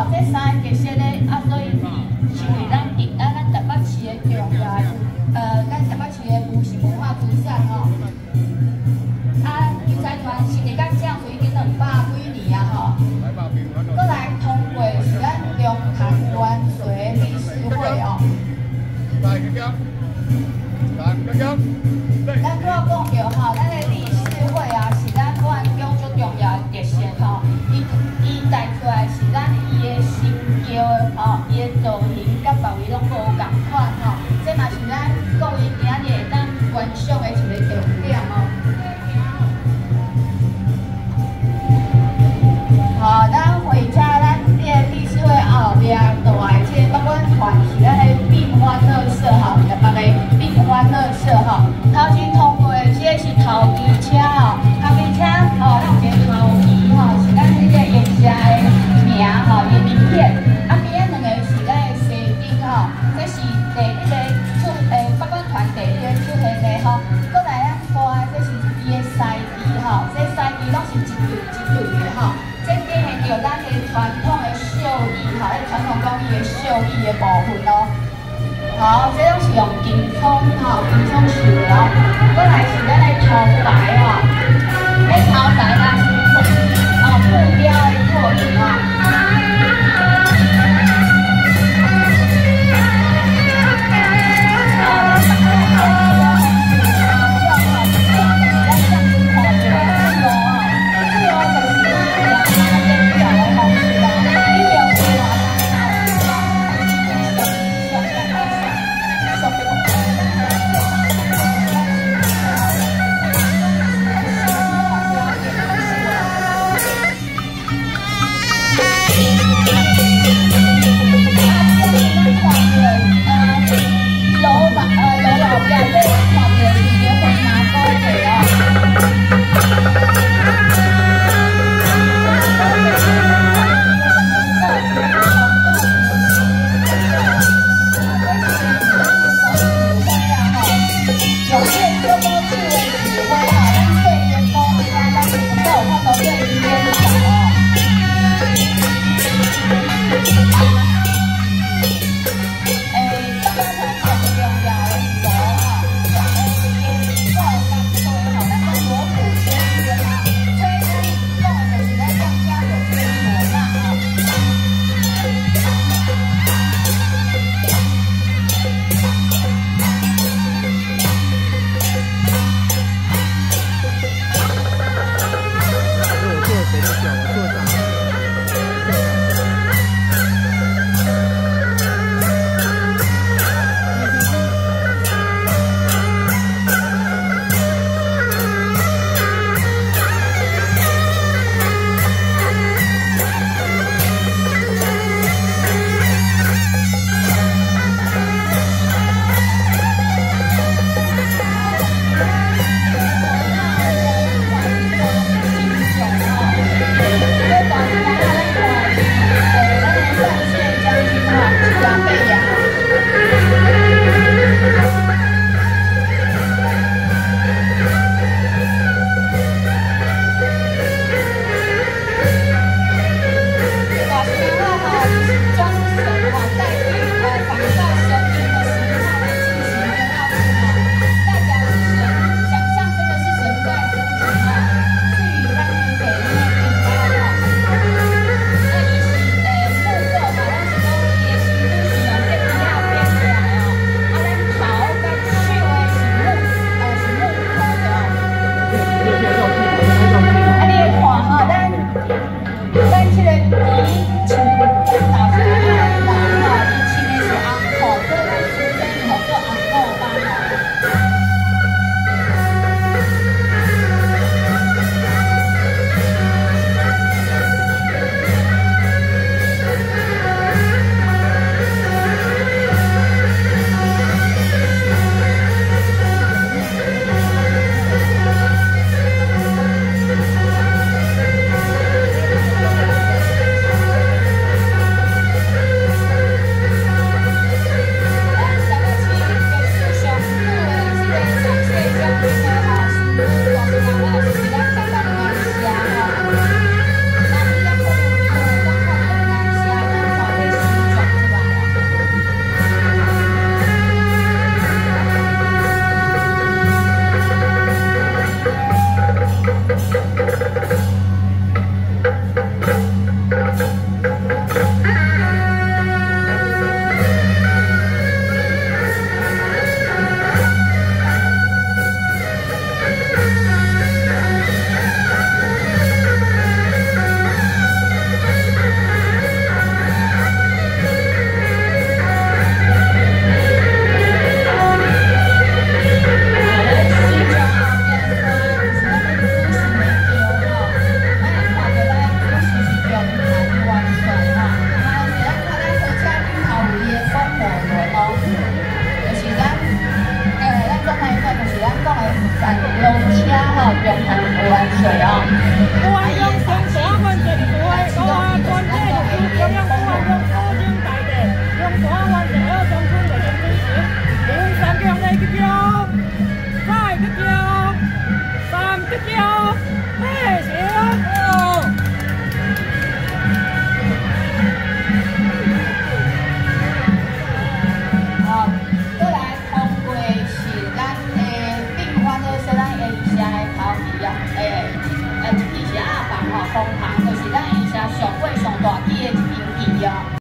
吼，这三化特色吼，台北的变化特色吼。头先通过的这个是头皮车吼，头皮车吼，咱有一个头皮哈，是咱这个演家的名吼，伊的名片。啊，边仔两个是咱的西顶吼，这是第一个出诶百款团第一个出现的吼。过来咱看这是伊的西皮吼，这西皮拢是一对一对的哈。这体现着咱的传统的绣艺哈，咱传统工艺的绣艺的部分哦。好，这种是用金葱吼，金葱绣的哦。过来是咱的头牌哦，Oh, I don't have